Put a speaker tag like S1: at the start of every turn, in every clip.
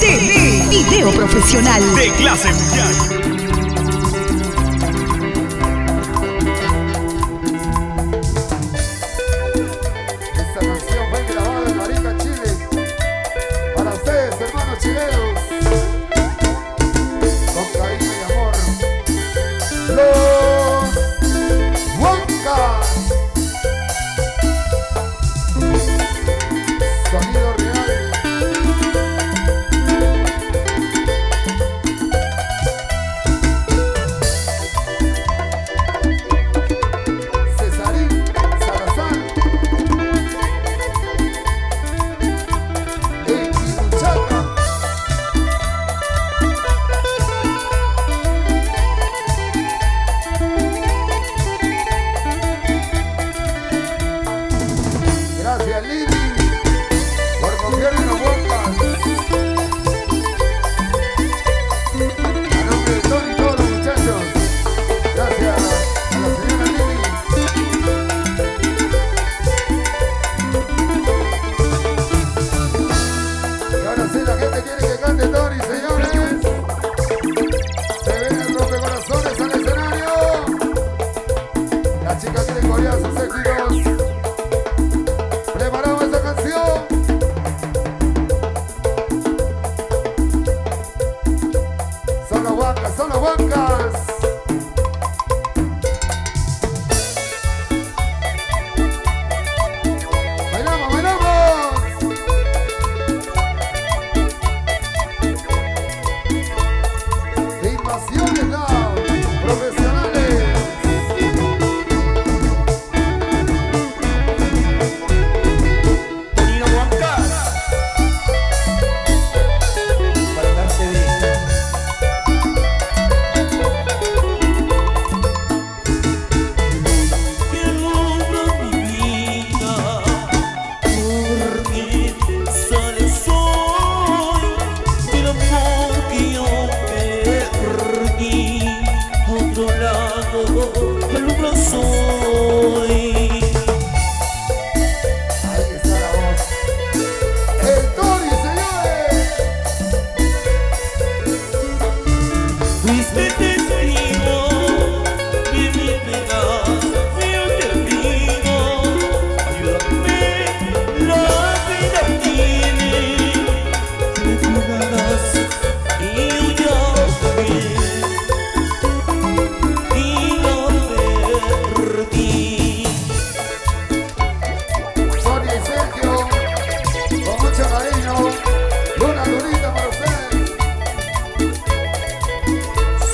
S1: TV, video profesional
S2: de clase mundial.
S3: que
S4: te
S3: it.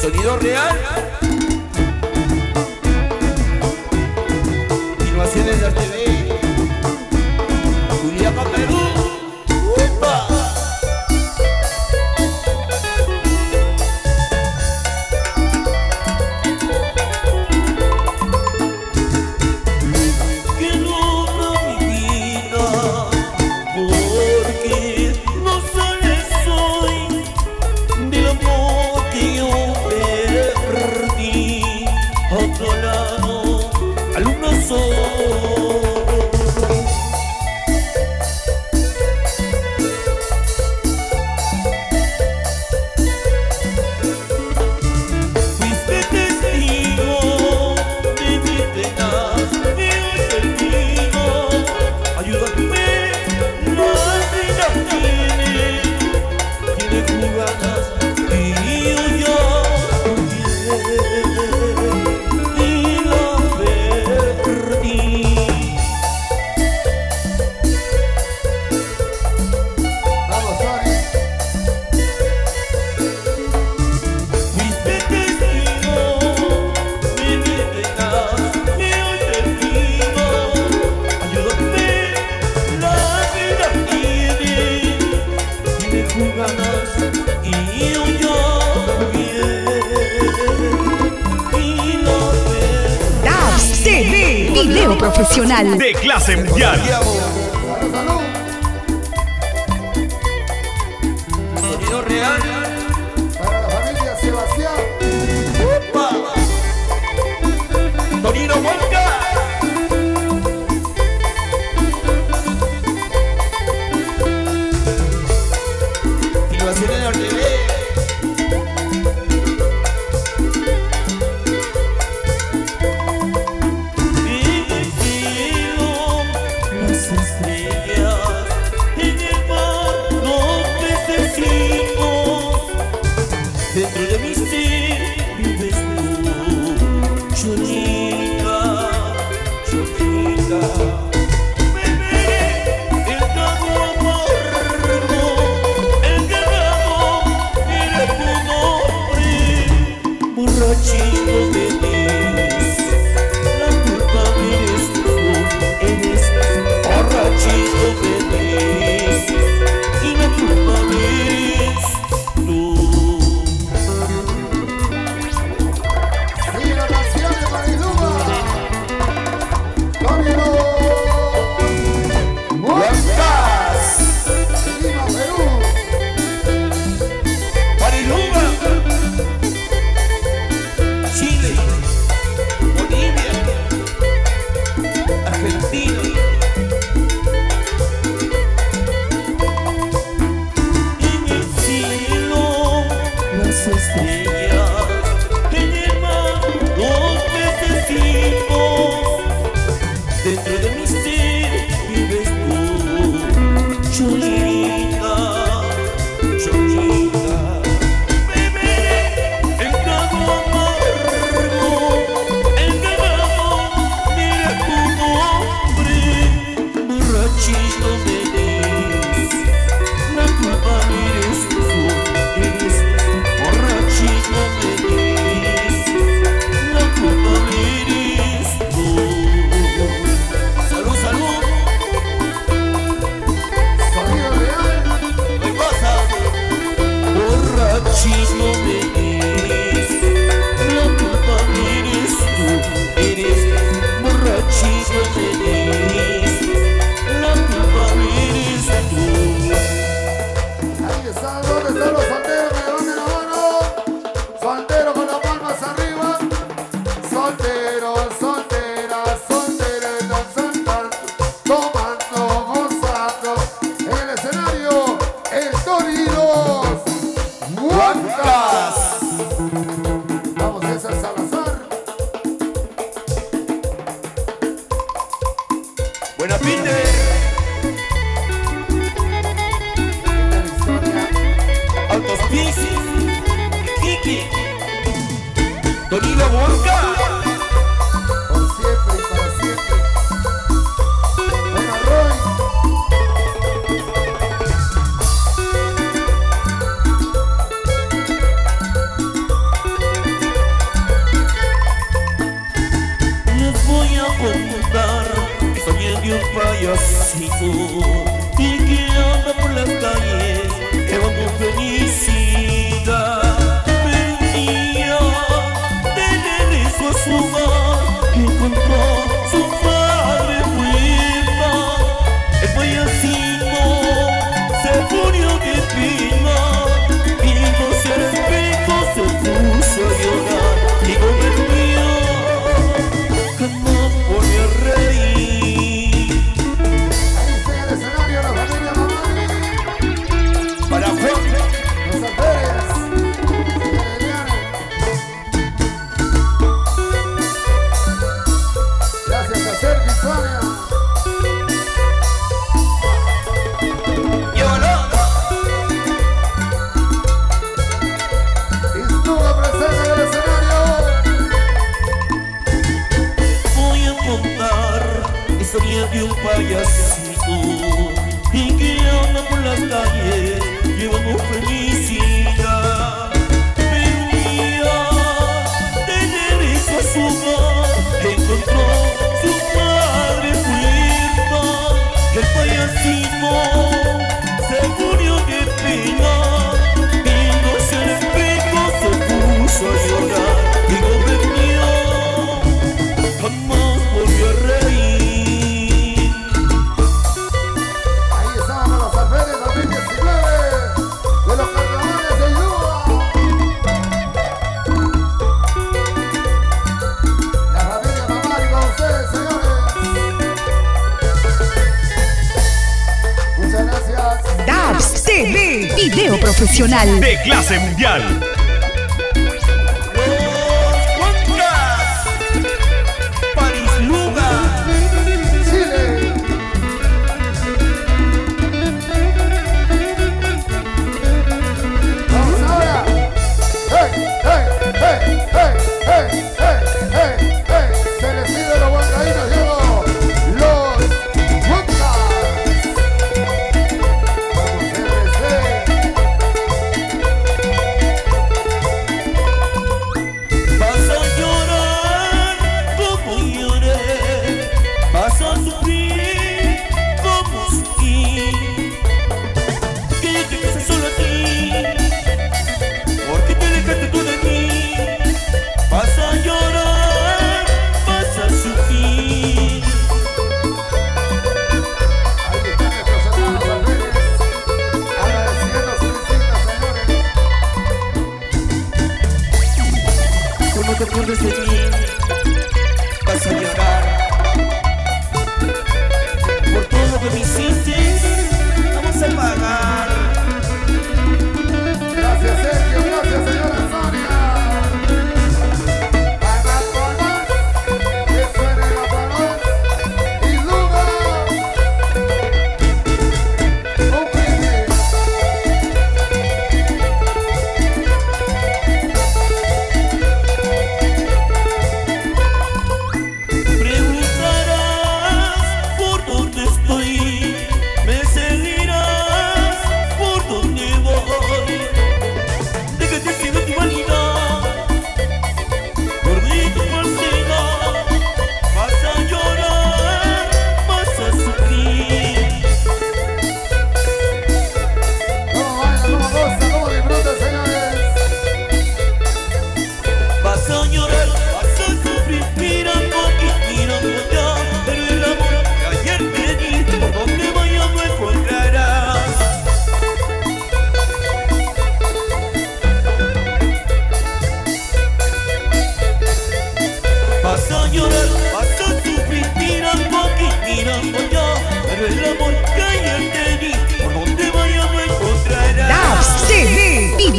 S2: sonido real. Innovaciones de TV. Juliaca Perú.
S4: De
S2: clase mundial. Настає, йому феміс. profesional.
S3: De clase mundial.
S5: que acuerdes de mí, vas a llorar por todo lo que me hiciste.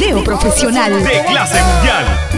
S1: Video profesional.
S2: De clase mundial.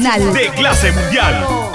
S1: De clase mundial.